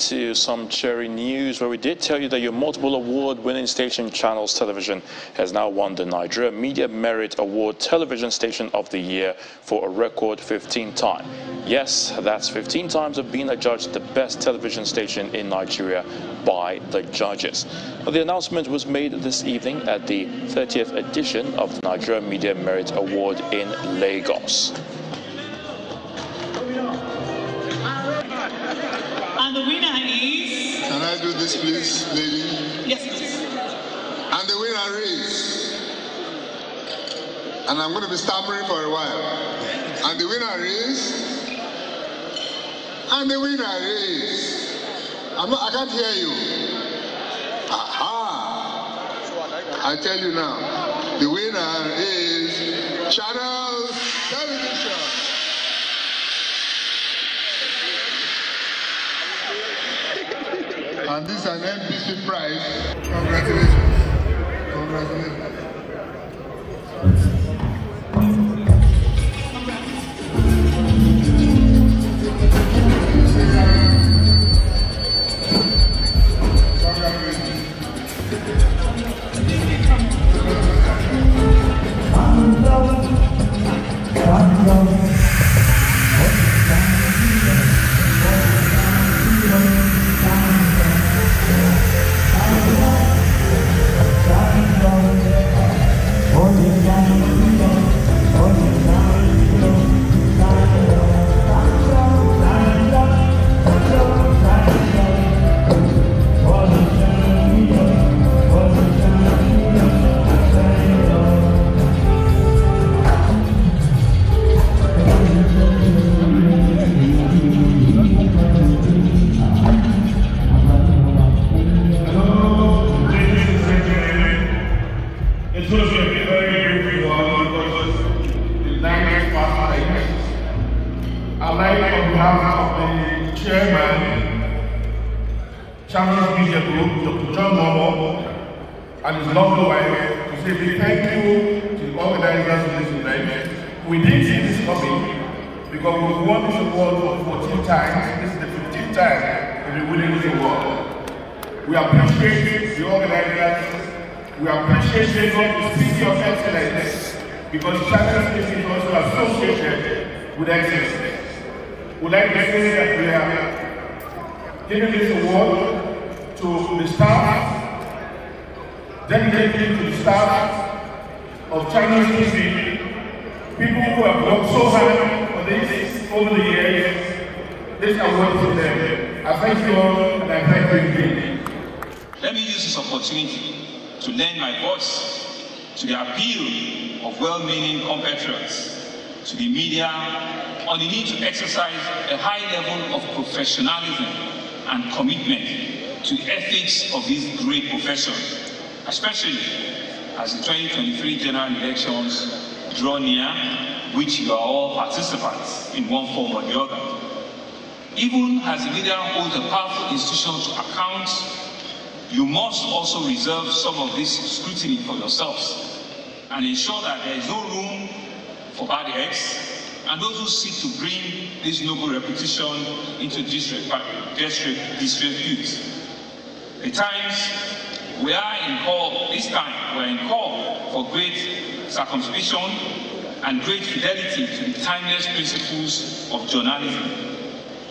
to some cherry news where we did tell you that your multiple award winning station Channels Television has now won the Nigeria Media Merit Award Television Station of the Year for a record 15 times. Yes, that's 15 times of being adjudged the best television station in Nigeria by the judges. The announcement was made this evening at the 30th edition of the Nigeria Media Merit Award in Lagos. I do this, please, lady? Yes, please. And the winner is. And I'm going to be stammering for a while. And the winner is. And the winner is. I'm not, I can't hear you. Aha! I tell you now. The winner is Channel Television. And this is an NBC prize. Congratulations. Like on behalf of the chairman, Channels Media Group, Dr. John Momoh, and his lovely wife, to say big thank you to the organizers of this event. We did see this coming because we won this award for 14 times. This is the 15th time we've been winning this award. We appreciate the organizers. We appreciate the City of Excellence because Channel Station is also associated with excellence. We'd like to say that we are giving this award to the staff, dedicated to the staff of Channel TV, people who have worked so hard for this over the years. This award for them. I thank you all and I thank you again. Let me use this opportunity to lend my voice to the appeal of well-meaning compatriots to the media on the need to exercise a high level of professionalism and commitment to the ethics of this great profession, especially as the 2023 general elections draw near, which you are all participants in one form or the other. Even as the media holds a powerful institution to account you must also reserve some of this scrutiny for yourselves and ensure that there is no room bad eggs and those who seek to bring this noble reputation into disrepute. disrepute. The times we are in call, this time we are in call for great circumspection and great fidelity to the timeless principles of journalism.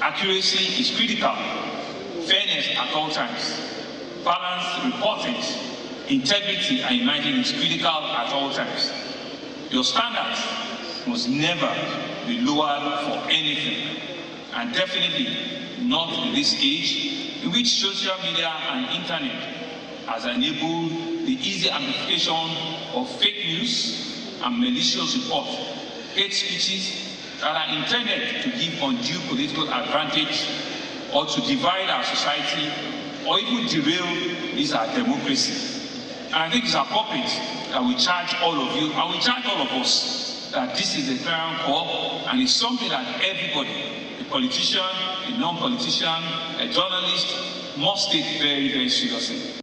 Accuracy is critical, fairness at all times, balanced reporting, integrity and imagine is critical at all times. Your standards must never be lowered for anything, and definitely not in this age in which social media and internet has enabled the easy amplification of fake news and malicious reports, hate speeches that are intended to give undue political advantage or to divide our society or even derail this our democracy. And I think it's appropriate that we charge all of you and we charge all of us that this is a clear call and it's something that everybody, a politician, a non-politician, a journalist, must take very, very seriously.